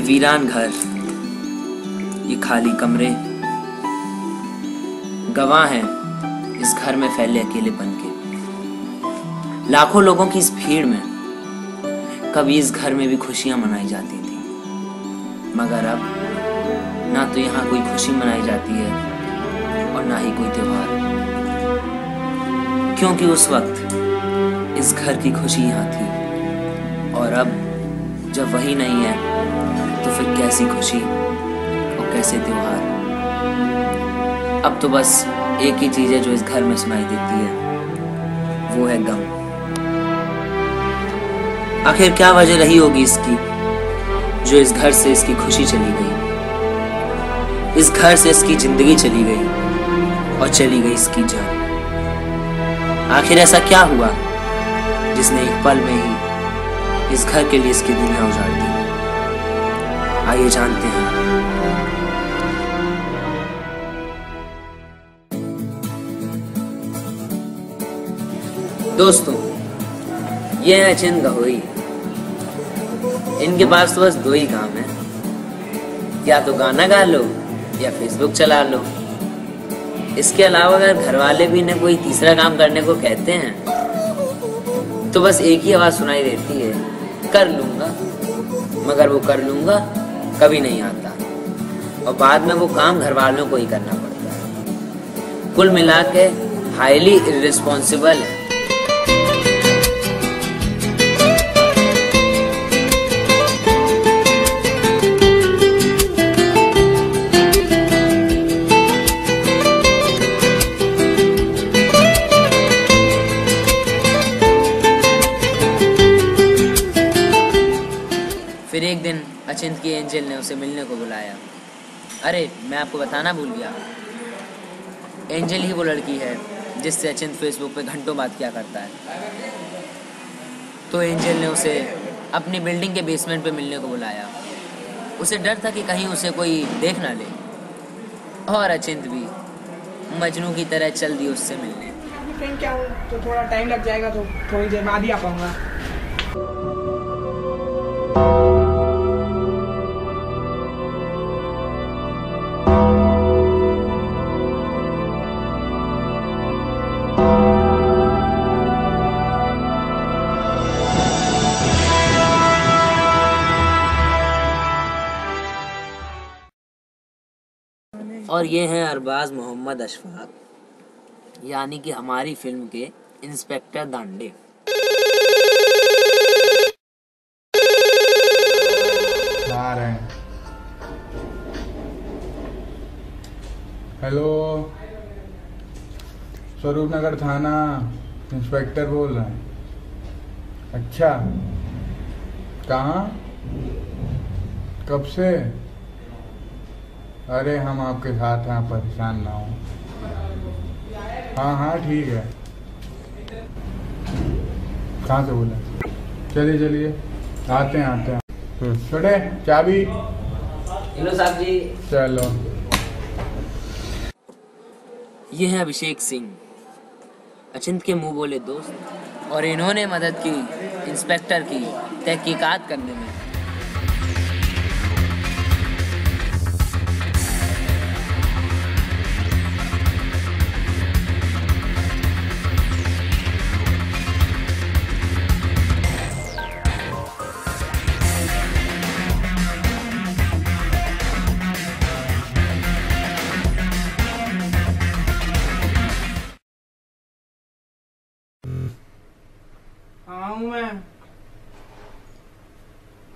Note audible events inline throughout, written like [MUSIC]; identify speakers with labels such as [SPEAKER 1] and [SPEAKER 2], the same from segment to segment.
[SPEAKER 1] वीरान घर, ये खाली कमरे, गवाह हैं इस घर में फैले अकेलेपन के। लाखों लोगों की इस भीड़ में कभी इस घर में भी खुशियाँ मनाई जाती थी। मगर अब ना तो यहाँ कोई खुशी मनाई जाती है और ना ही कोई त्योहार। क्योंकि उस वक्त इस घर की खुशी यहाँ थी और अब जब वही नहीं है फिर कैसी खुशी और कैसे त्योहार। अब तो बस एक ही चीज़ है जो इस घर में सुनाई देती है। वो है गम। आखिर क्या वजह रही होगी इसकी, जो इस घर से इसकी खुशी चली गई? इस घर से इसकी ज़िंदगी चली गई और चली गई इसकी जान। आखिर ऐसा क्या हुआ, जिसने एक पल में ही इस घर के लिए इसकी दुनिया उजाड़ दी? आइए जानते हैं। दोस्तों, ये है चिंद गहोई। इनके पास तो बस दो ही काम है। या तो गाना गा लो, या फेसबुक चला लो। इसके अलावा अगर घर वाले भी इन्हें कोई तीसरा काम करने को कहते हैं तो बस एक ही आवाज़ सुनाई देती है, कर लूँगा। मगर वो कर लूँगा कभी नहीं आता। और बाद में वो काम घर वालों को ही करना पड़ता है। कुल मिला के हाईली इरिस्पॉन्सिबल है। अचिंत की एंजल ने उसे मिलने को बुलाया। अरे, मैं आपको बताना भूल गया। एंजल ही वो लड़की है, जिससे अचिंत फेसबुक पे घंटों बात किया करता है। तो एंजल ने उसे अपनी बिल्डिंग के बेसमेंट पे मिलने को बुलाया। उसे डर था कि कहीं उसे कोई देख ना ले। और अचिंत भी मजनू की तरह चल दी उससे मिलने।
[SPEAKER 2] क्या तो थोड़ा टाइम लग जाएगा तो थोड़ी देर बाद ही आ पाऊँगा।
[SPEAKER 1] और ये हैं अरबाज मोहम्मद अशफाक, यानी कि हमारी फ़िल्म के इंस्पेक्टर दांडे।
[SPEAKER 3] हेलो। स्वरूप नगर थाना, इंस्पेक्टर बोल रहे हैं। अच्छा। कहाँ? कब से? अरे हम आपके साथ हैं आप परेशान ना हो। हाँ हाँ ठीक है। कहाँ से बोले चलिए चलिए। आते हैं आते हैं। छोटे चाबी।
[SPEAKER 1] हेलो साहब जी।
[SPEAKER 3] चलो।
[SPEAKER 1] ये है अभिषेक सिंह अचिंत के मुँह बोले दोस्त और इन्होंने मदद की इंस्पेक्टर की तहकीकात करने में।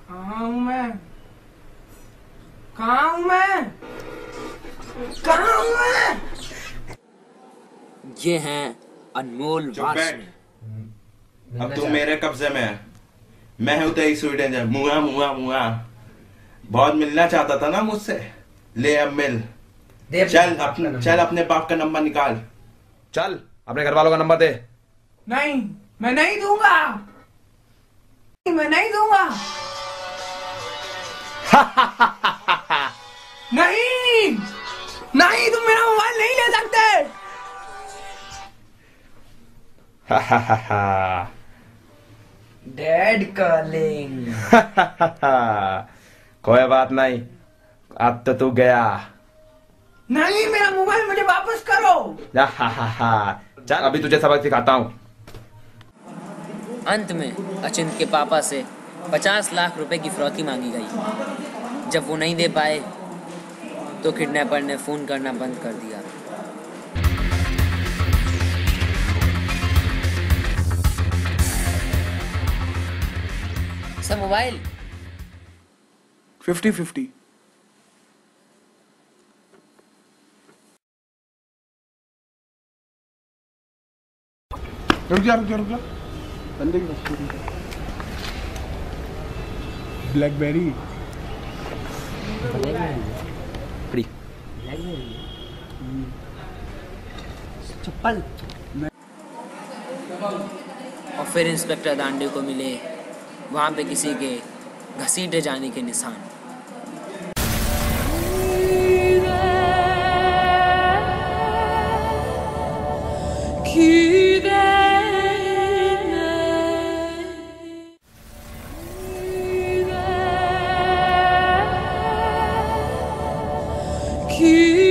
[SPEAKER 2] कहाँ हूँ मैं? कहाँ हूँ मैं? कहाँ हूँ मैं?
[SPEAKER 1] ये हैं अनमोल
[SPEAKER 4] अब तू मेरे कब्जे में है। मैं हूँ तेरी स्वीडन जा मुआ मुआ मुआ। बहुत मिलना चाहता था ना मुझसे? ले अब मिल। चल अपने चल अपने बाप का नंबर निकाल।
[SPEAKER 5] चल अपने घर वालों का नंबर दे।
[SPEAKER 2] नहीं मैं नहीं दूँगा। मैं नहीं दूँगा। [LAUGHS] नहीं! नहीं तुम मेरा मोबाइल नहीं ले सकते! डैड कॉलिंग [LAUGHS]
[SPEAKER 5] कोई बात नहीं अब तो तू गया।
[SPEAKER 2] नहीं मेरा मोबाइल मुझे वापस करो। [LAUGHS]
[SPEAKER 5] चल अभी तुझे सबक सिखाता हूँ।
[SPEAKER 1] अंत में अचिंत के पापा से पचास लाख रुपए की फिरौती मांगी गई। जब वो नहीं दे पाए तो किडनैपर ने फ़ोन करना बंद कर दिया। Sir mobile
[SPEAKER 2] fifty fifty.
[SPEAKER 3] रुक जा रुक जा रुक जा बंदे की ब्लैकबेरी।
[SPEAKER 2] चप्पल।
[SPEAKER 1] और फिर इंस्पेक्टर दांडे को मिले वहाँ पे किसी के घसीटे जाने के निशान।
[SPEAKER 6] Qui